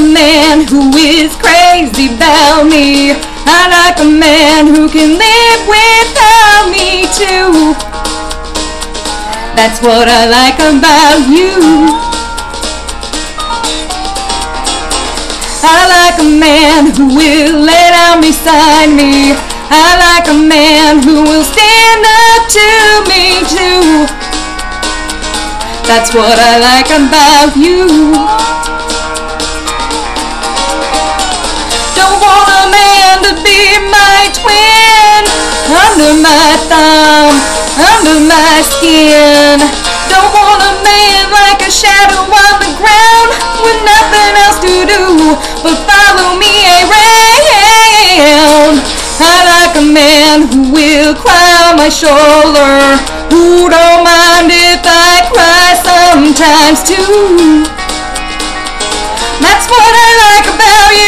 man who is crazy about me. I like a man who can live without me too. That's what I like about you. I like a man who will lay down beside me. I like a man who will stand up to me too. That's what I like about you. under my skin. Don't want a man like a shadow on the ground with nothing else to do but follow me around. I like a man who will cry on my shoulder, who don't mind if I cry sometimes too. That's what I like about you.